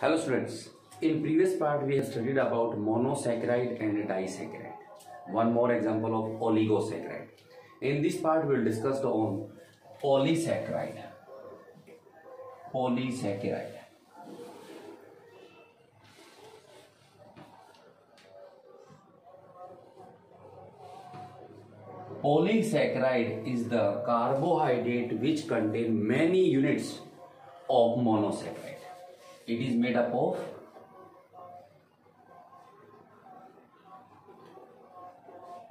Hello students, in previous part we have studied about monosaccharide and disaccharide. One more example of oligosaccharide. In this part we will discuss on polysaccharide. Polysaccharide. Polysaccharide is the carbohydrate which contain many units of monosaccharide. It is made up of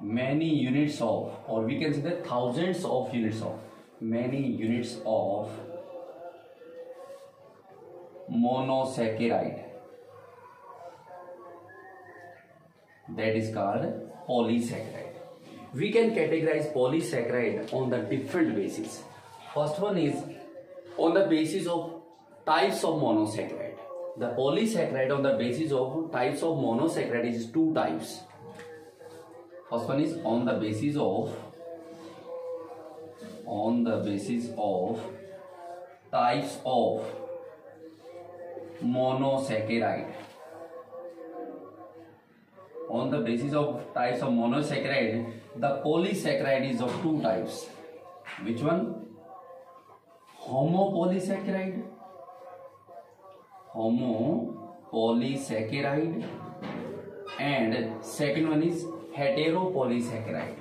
many units of or we can say that thousands of units of many units of monosaccharide. That is called polysaccharide. We can categorize polysaccharide on the different basis. First one is on the basis of types of monosaccharide the polysaccharide on the basis of types of monosaccharide is two types First one is on the basis of on the basis of types of monosaccharide. On the basis of types of monosaccharide, the polysaccharide is of two types. Which one? Homopolysaccharide. Homopolysaccharide. And second one is heteropolysaccharide.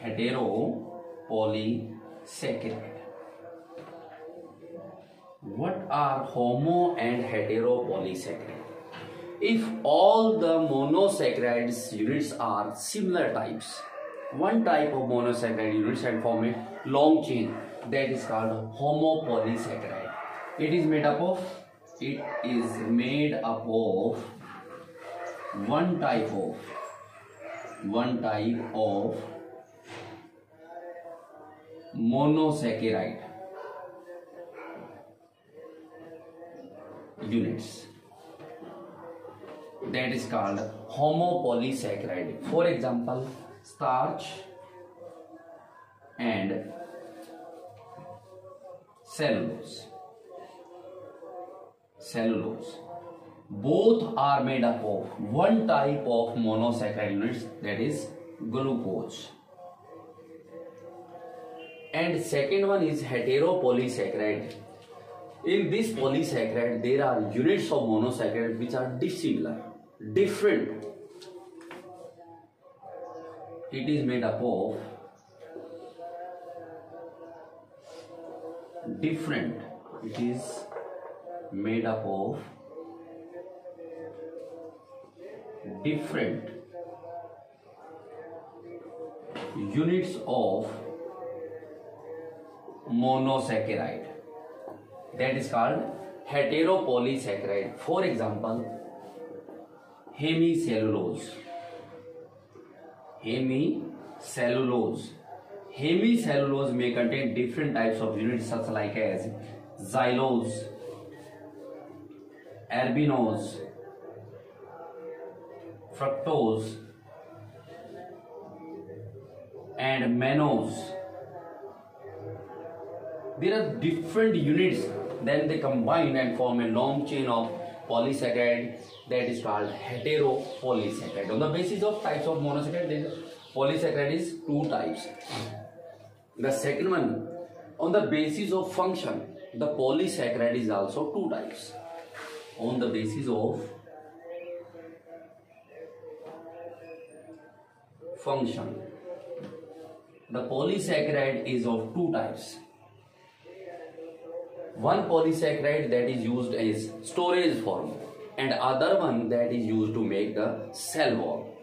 Heteropolysaccharide. What are homo and heteropolysaccharide? If all the monosaccharides units are similar types one type of monosaccharide units and form a long chain that is called homopolysaccharide it is made up of it is made up of one type of one type of monosaccharide units. That is called homopolysaccharide. For example starch and cellulose cellulose. Both are made up of one type of monosaccharide units that is glucose. And second one is heteropolysaccharide. In this polysaccharide there are units of monosaccharide which are dissimilar different. It is made up of different. It is made up of different units of monosaccharide. That is called heteropolysaccharide. For example hemicellulose. Hemicellulose. Hemicellulose may contain different types of units such like as xylose arabinose fructose and mannose there are different units then they combine and form a long chain of polysaccharide that is called heteropolysaccharide. On the basis of types of monosaccharide polysaccharide is two types. The second one on the basis of function the polysaccharide is also two types on the basis of function. The polysaccharide is of two types. One polysaccharide that is used as storage form and other one that is used to make the cell wall.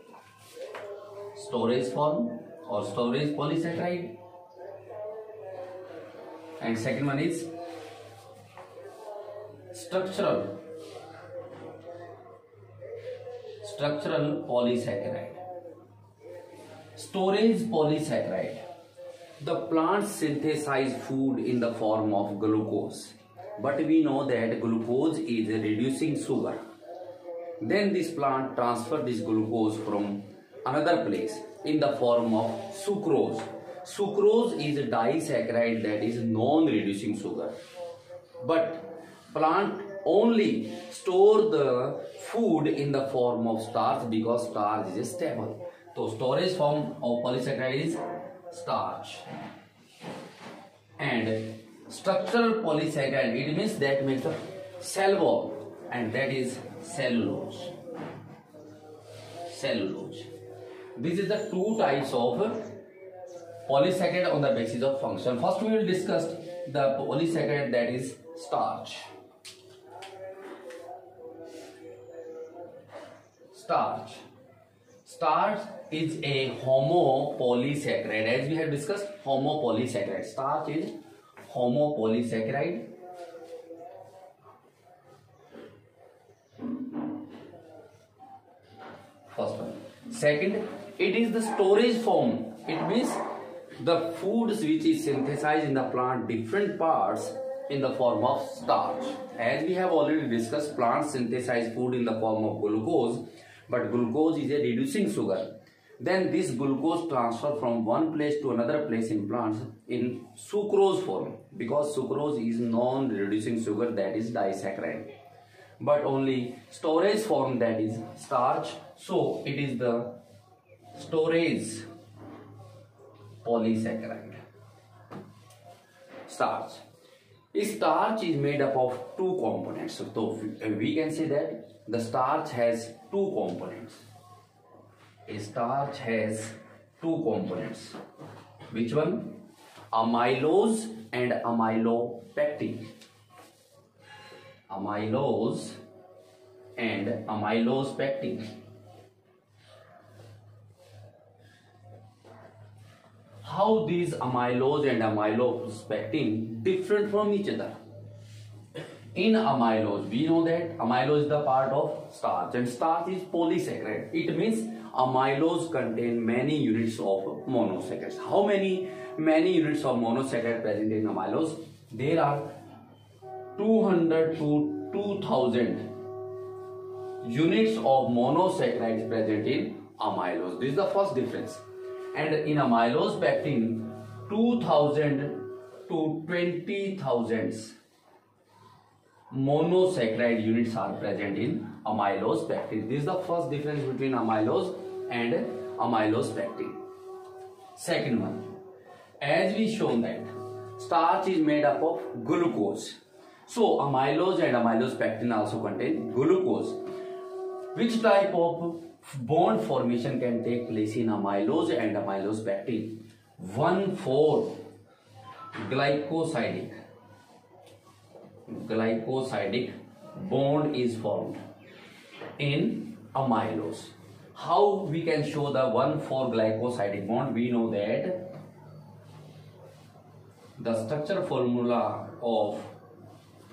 Storage form or storage polysaccharide and second one is structural structural polysaccharide Storage polysaccharide. The plants synthesize food in the form of glucose. But we know that glucose is a reducing sugar. Then this plant transfer this glucose from another place in the form of sucrose. Sucrose is a disaccharide that is non-reducing sugar. But plant only store the food in the form of starch because starch is stable so storage form of polysaccharide is starch. And structural polysaccharide it means that makes a cell wall and that is cellulose. Cellulose. This is the two types of polysaccharide on the basis of function. First we will discuss the polysaccharide that is starch starch. Starch is a homopolysaccharide. As we have discussed homopolysaccharide. Starch is homopolysaccharide. First one. Second, it is the storage form. It means the foods which is synthesized in the plant different parts in the form of starch. As we have already discussed plants synthesize food in the form of glucose but glucose is a reducing sugar. Then this glucose transfer from one place to another place in plants in sucrose form because sucrose is non-reducing sugar that is disaccharide. But only storage form that is starch. So it is the storage polysaccharide. Starch. Starch is made up of two components. So we can say that the starch has two components a starch has two components which one amylose and amylopectin amylose and amylose pectin. How these amylose and amylose pectin different from each other? In amylose, we know that amylose is the part of starch and starch is polysaccharide. It means amylose contain many units of monosaccharides. How many many units of monosaccharide present in amylose? There are 200 to 2000 units of monosaccharides present in amylose. This is the first difference. And in amylose pectin, 2000 to 20,000 monosaccharide units are present in amylose pectin. This is the first difference between amylose and amylose pectin. Second one, as we shown that starch is made up of glucose so amylose and amylose pectin also contain glucose. Which type of bond formation can take place in amylose and amylose pectin? 1,4 glycosidic glycosidic bond is formed in amylose. How we can show the 1,4 glycosidic bond? We know that the structure formula of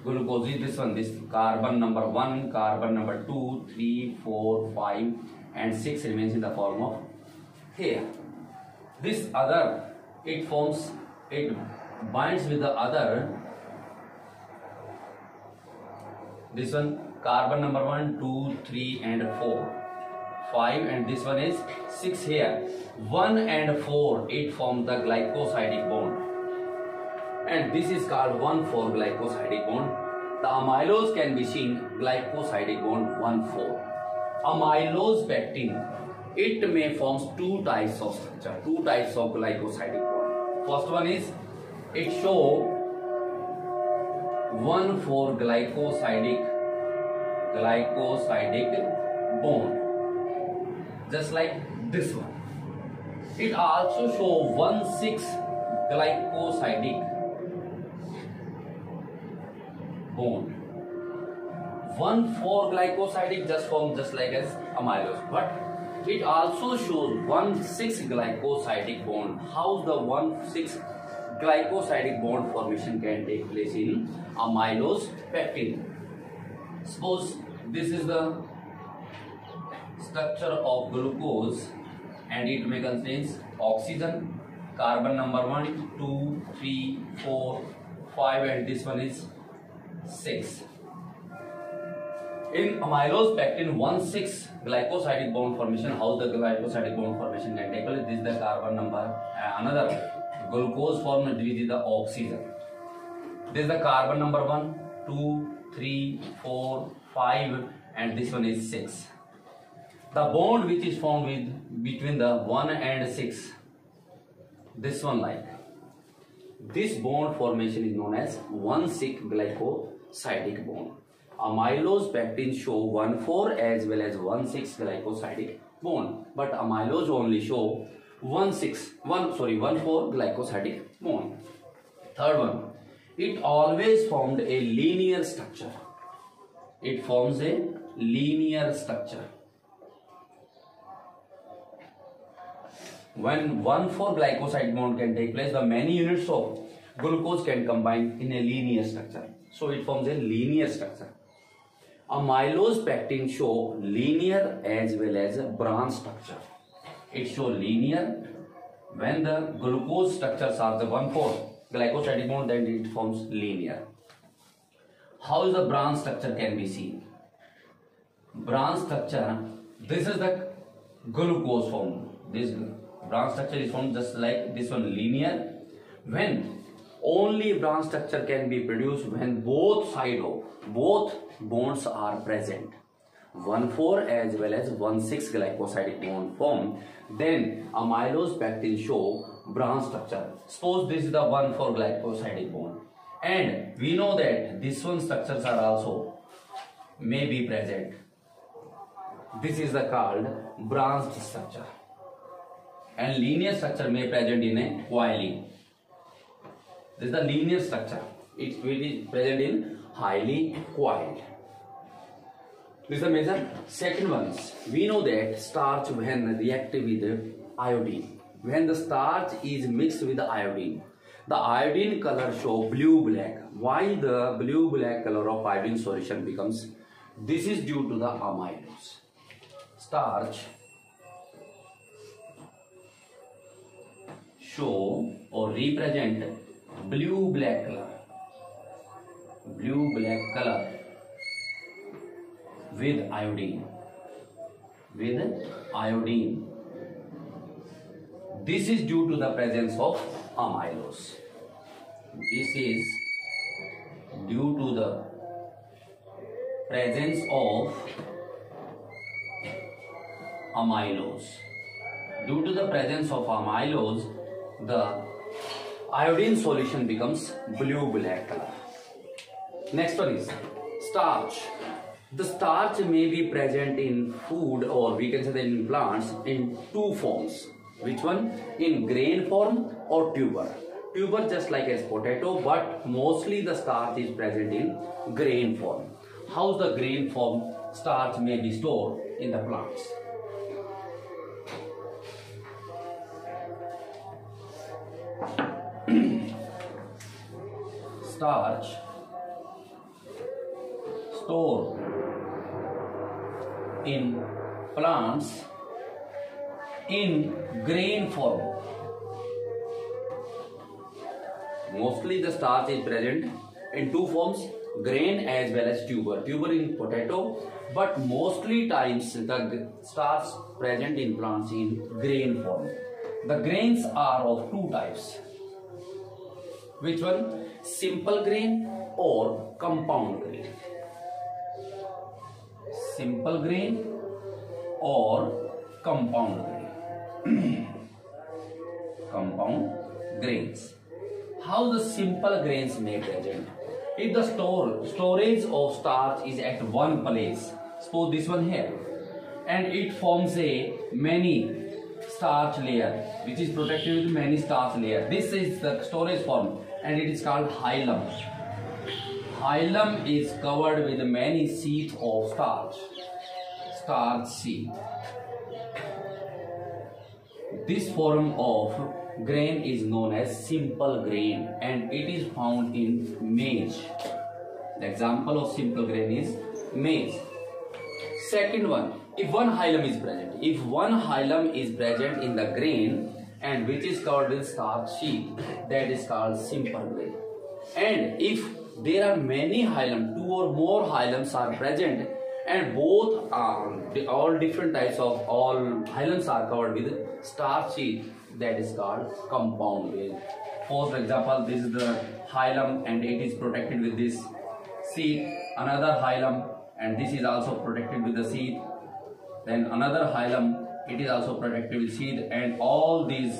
glucose is this one this carbon number 1 carbon number 2 3 4 5 and 6 remains in the form of here this other it forms it binds with the other this one carbon number one, two, three, and 4 5 and this one is 6 here 1 and 4 it forms the glycosidic bond and this is called 1,4 glycosidic bond. The amylose can be seen glycosidic bond 1,4. Amylose pectin, it may forms two types of structure, two types of glycosidic bond. First one is it show 1,4 glycosidic glycosidic bond just like this one. It also show 1,6 glycosidic bond. One four glycosidic just forms just like as amylose, but it also shows one six glycosidic bond. How the one six glycosidic bond formation can take place in amylose pectin. Suppose this is the structure of glucose and it may contains oxygen, carbon number 1, 2, 3, 4, 5 and this one is 6. In amylose pectin 1,6 glycosidic bond formation, how the glycosidic bond formation can take place? This is the carbon number. Uh, another glucose form, this is the oxygen. This is the carbon number 1, 2, 3, 4, 5 and this one is 6. The bond which is formed with between the 1 and 6, this one like. This bond formation is known as 1,6 glycosidic bond. Amylose pectin show 1,4 as well as 1,6 glycosidic bond. But amylose only show 1,6, 1, four glycosidic bond. Third one, it always formed a linear structure. It forms a linear structure. When one four glycoside bond can take place, the many units of glucose can combine in a linear structure. So it forms a linear structure. A Amylose pectin show linear as well as a branch structure. It show linear when the glucose structures are the 1,4 glycosidic bond then it forms linear. How is the branch structure can be seen? Branch structure, this is the glucose form. This branch structure is formed just like this one linear. When only branch structure can be produced when both side of both bonds are present. 1,4 as well as 1,6 glycosidic bond form. Then amylose pectin show branch structure. Suppose this is the 1 for glycosidic bond. And we know that this one structures are also may be present. This is the called branched structure. And linear structure may present in a coiling. This is the linear structure. It will be present in highly coiled. This is the major. Second ones, we know that starch when reactive with iodine. When the starch is mixed with the iodine the iodine color show blue black why the blue black color of iodine solution becomes this is due to the amylose starch show or represent blue black color. Blue black color with iodine with iodine this is due to the presence of amylose. This is due to the presence of amylose. Due to the presence of amylose, the iodine solution becomes blue-black color. Next one is starch. The starch may be present in food or we can say that in plants in two forms which one? In grain form or tuber. Tuber just like as potato but mostly the starch is present in grain form. How the grain form starch may be stored in the plants? starch stored in plants in grain form. Mostly the starch is present in two forms, grain as well as tuber. Tuber in potato, but mostly times the starch present in plants in grain form. The grains are of two types. Which one? Simple grain or compound grain. Simple grain or compound grain. compound grains. How the simple grains may present? If the store storage of starch is at one place, suppose this one here, and it forms a many starch layer which is protected with many starch layer. This is the storage form and it is called hilum. Hilum is covered with many sheets of starch. Starch sheet. This form of grain is known as simple grain and it is found in maize. The example of simple grain is maize. Second one, if one hilum is present, if one hilum is present in the grain and which is covered with starch sheet, that is called simple grain. And if there are many hilum, two or more hilums are present and both um, are all different types of all hilums are covered with starch sheet that is called compound. For example, this is the hilum and it is protected with this seed another hilum, and this is also protected with the seed Then another hilum, it is also protected with seed and all these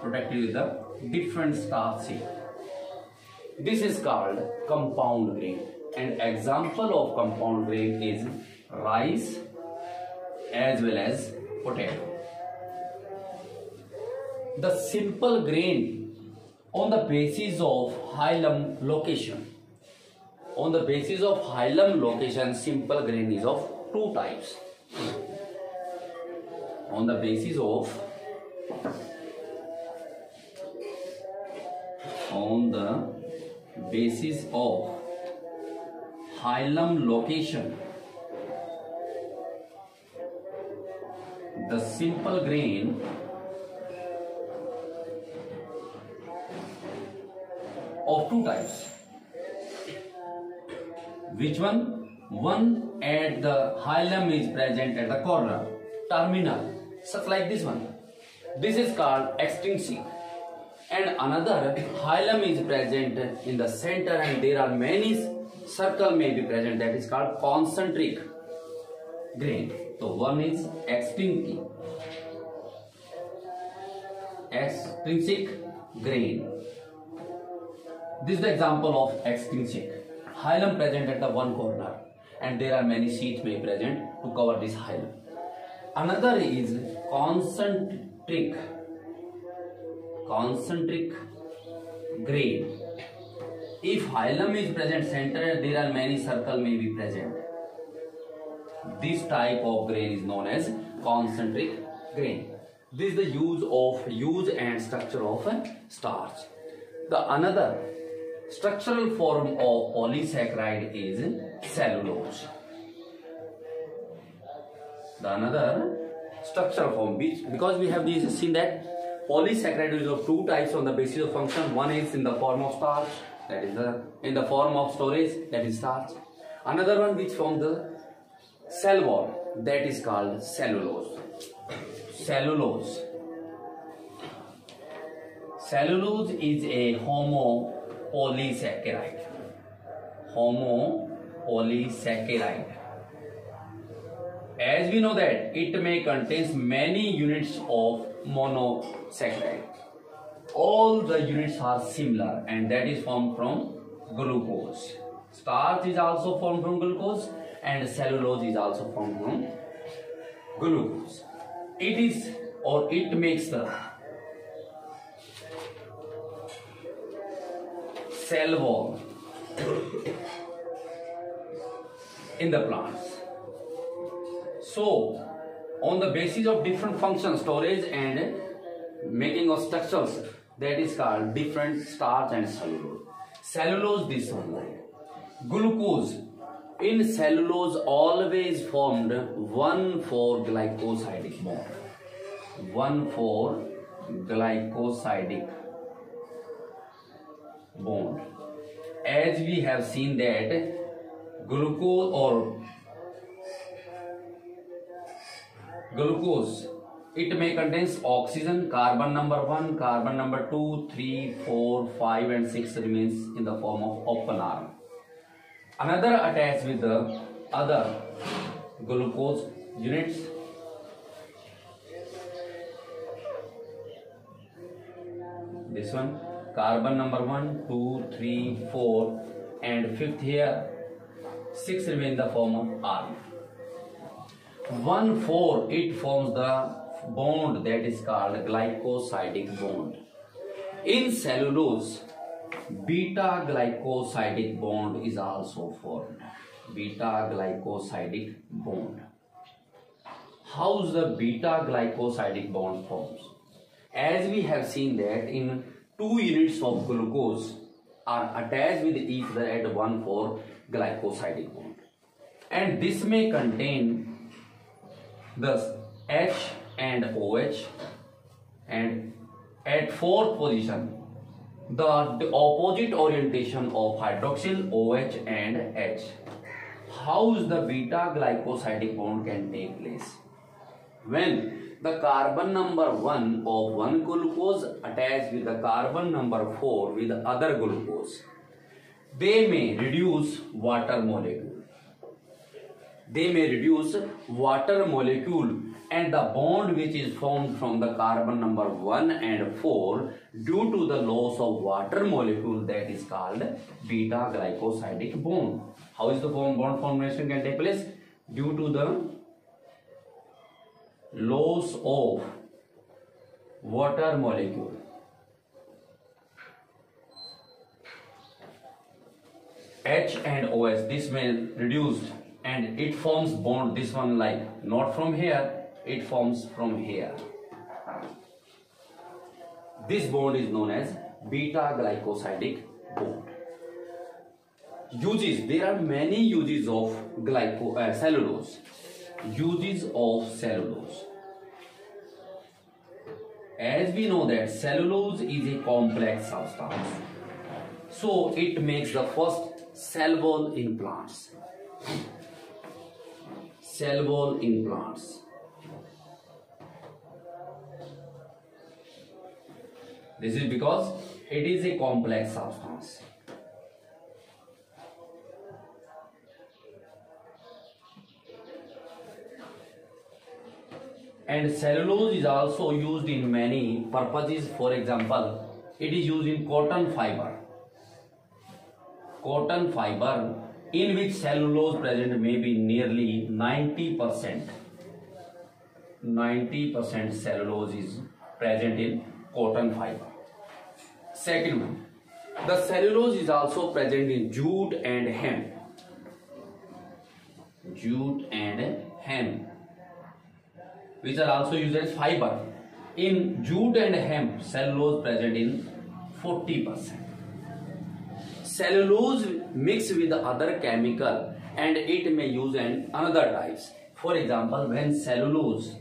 protected with the different starch sheath. This is called compound grain. An example of compound grain is rice as well as potato. The simple grain on the basis of hilum location. On the basis of hilum location, simple grain is of two types. On the basis of on the basis of hilum location. The simple grain of two types. Which one? One at the hilum is present at the corner. Terminal. Such like this one. This is called extrinsic and another hilum is present in the center and there are many circle में भी present that is called concentric grain तो one is extrinsic extrinsic grain this the example of extrinsic hilum present at the one corner and there are many seat में present to cover this hilum another is concentric concentric grain If hilum is present center, there are many circle may be present. This type of grain is known as concentric grain. This is the use of use and structure of starch. The another structural form of polysaccharide is cellulose. The another structural form because we have seen that Polysaccharide is of two types on the basis of function. One is in the form of starch, that is the in the form of storage, that is starch. Another one which forms the cell wall, that is called cellulose. Cellulose. Cellulose is a homopolysaccharide. Homopolysaccharide. As we know that it may contains many units of monosaccharide. All the units are similar and that is formed from glucose. Starch is also formed from glucose and cellulose is also formed from glucose. It is or it makes the cell wall in the plants. So, on the basis of different functions, storage and making of structures, that is called different starch and cellulose. Cellulose, this one. Glucose. In cellulose, always formed 1,4 glycosidic bond. 1,4 glycosidic bond. As we have seen that glucose or glucose it may contains oxygen carbon number 1 carbon number 2 3 4 5 and 6 remains in the form of open arm. Another attached with the other glucose units. This one carbon number 1 2 3 4 and fifth here. 6 remain in the form of arm. One four it forms the bond that is called glycosidic bond. In cellulose beta glycosidic bond is also formed. Beta glycosidic bond how's the beta glycosidic bond forms as we have seen that in two units of glucose are attached with each other at one four glycosidic bond. And this may contain the H and OH and at fourth position, the, the opposite orientation of hydroxyl OH and H. How is the beta glycosidic bond can take place? When the carbon number 1 of one glucose attached with the carbon number 4 with other glucose. they may reduce water molecule. They may reduce water molecule and the bond which is formed from the carbon number 1 and 4 due to the loss of water molecule that is called beta glycosidic bond. How is the bond formation can take place? Due to the loss of water molecule. H and OS this may reduced and it forms bond this one like not from here it forms from here. This bond is known as beta glycosidic bond. Uses there are many uses of glyco uh, cellulose. Uses of cellulose. As we know that cellulose is a complex substance, so it makes the first cell wall in plants. Cell wall in plants. This is because it is a complex substance. And cellulose is also used in many purposes. For example, it is used in cotton fiber. Cotton fiber in which cellulose present may be nearly 90%. 90% cellulose is present in cotton fiber. Second one, the cellulose is also present in jute and hemp. Jute and hemp, which are also used as fiber. In jute and hemp, cellulose present in 40%. Cellulose mixed with other chemical and it may use in another types. For example, when cellulose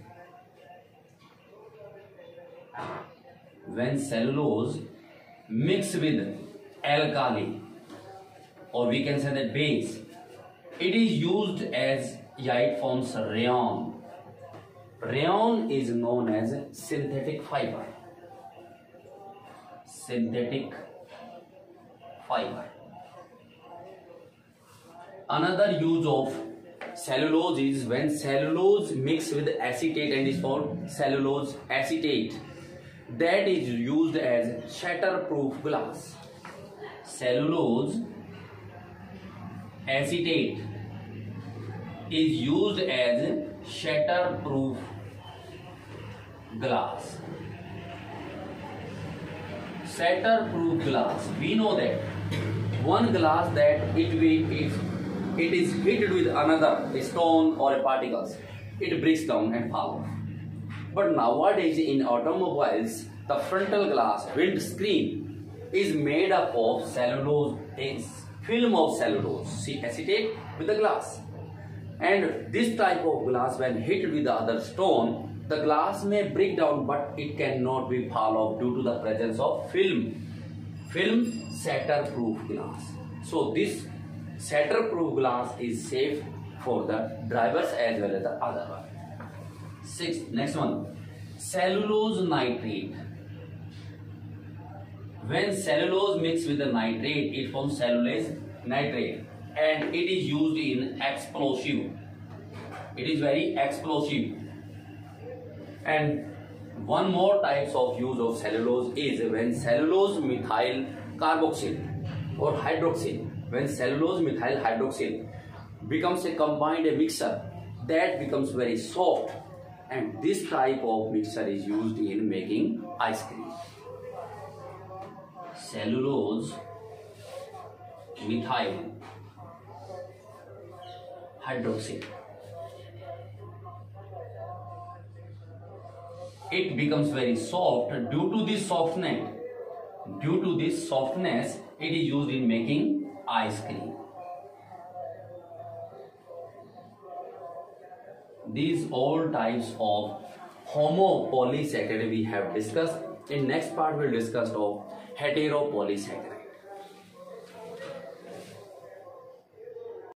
when cellulose mixed with alkali or we can say that base it is used as yeah it forms rayon rayon is known as synthetic fiber synthetic another use of cellulose is when cellulose mixed with acetate and is called cellulose acetate that is used as shatterproof glass. Cellulose acetate is used as shatterproof glass. Shatterproof glass. We know that one glass that it will it, it is hit with another stone or particles, it breaks down and falls. But nowadays in automobiles, the frontal glass windscreen is made up of cellulose, film of cellulose, see acetate with the glass. And this type of glass when hit with the other stone, the glass may break down but it cannot be fall off due to the presence of film. Film shatterproof glass. So this shatterproof glass is safe for the drivers as well as the other one. Sixth, next one, cellulose nitrate. When cellulose mixes with the nitrate, it forms cellulose nitrate and it is used in explosive. It is very explosive. And one more types of use of cellulose is when cellulose methyl carboxyl or hydroxyl. When cellulose methyl hydroxyl becomes a combined mixture that becomes very soft and this type of mixture is used in making ice cream. Cellulose, methyl, hydroxide. It becomes very soft due to this softness. Due to this softness, it is used in making ice cream. these all types of homopolysaccharide we have discussed in next part we'll discuss of heteropolysaccharide